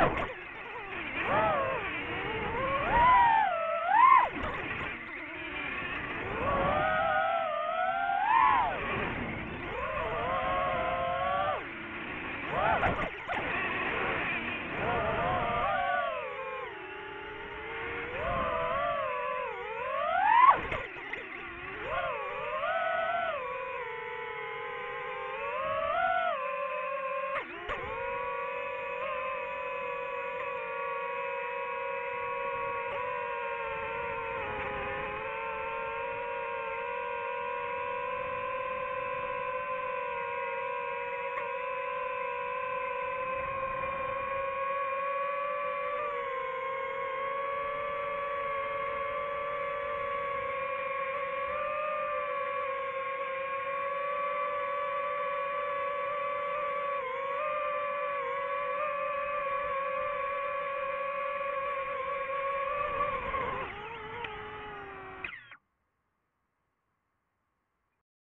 Woo!